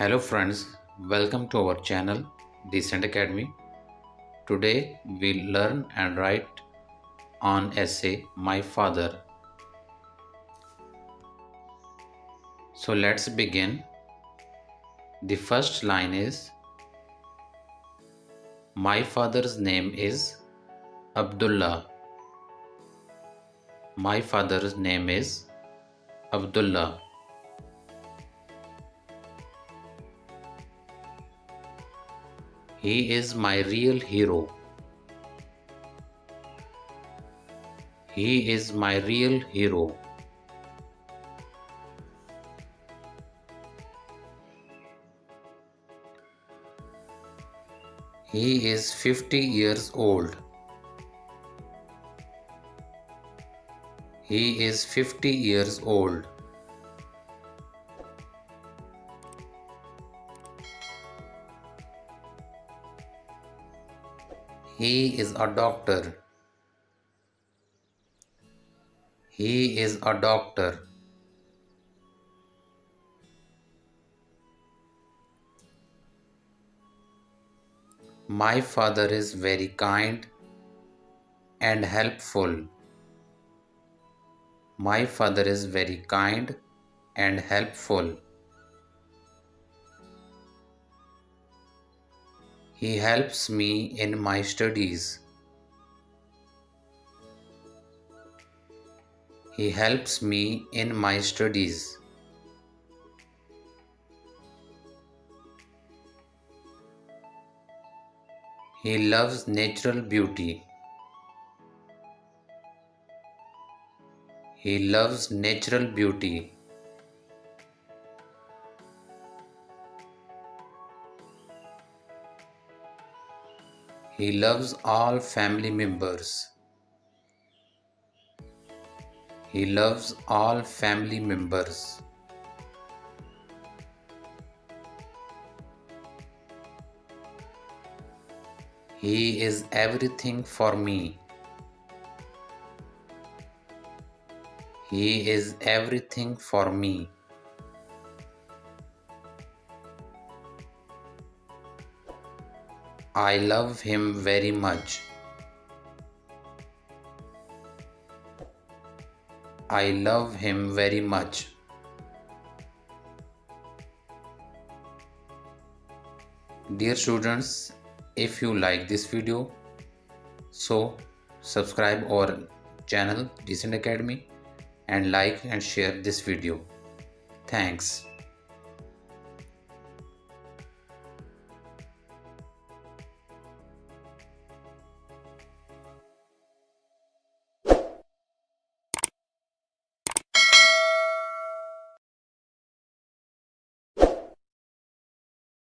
Hello friends, welcome to our channel Decent Academy. Today we'll learn and write on essay My Father. So let's begin. The first line is My father's name is Abdullah. My father's name is Abdullah. He is my real hero. He is my real hero. He is 50 years old. He is 50 years old. He is a doctor. He is a doctor. My father is very kind and helpful. My father is very kind and helpful. He helps me in my studies. He helps me in my studies. He loves natural beauty. He loves natural beauty. He loves all family members. He loves all family members. He is everything for me. He is everything for me. I love him very much. I love him very much. Dear students, if you like this video, so subscribe our channel Decent Academy and like and share this video. Thanks.